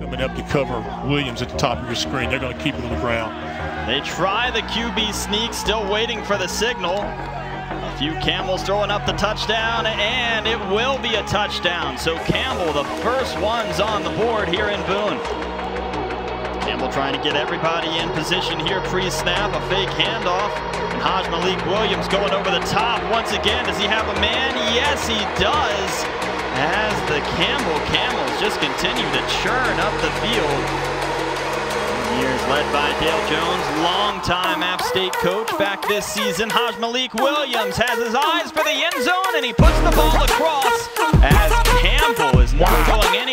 lining up to cover Williams at the top of your screen. They're going to keep it on the ground. They try the QB sneak, still waiting for the signal. A few Camels throwing up the touchdown, and it will be a touchdown. So Campbell, the first ones on the board here in Boone. Campbell trying to get everybody in position here pre-snap, a fake handoff. And Hajj-Malik Williams going over the top once again. Does he have a man? Yes, he does. As the Campbell Camels just continue to churn up the field. Years led by Dale Jones, longtime App State coach back this season. Hajj-Malik Williams has his eyes for the end zone and he puts the ball across as Campbell is not going anywhere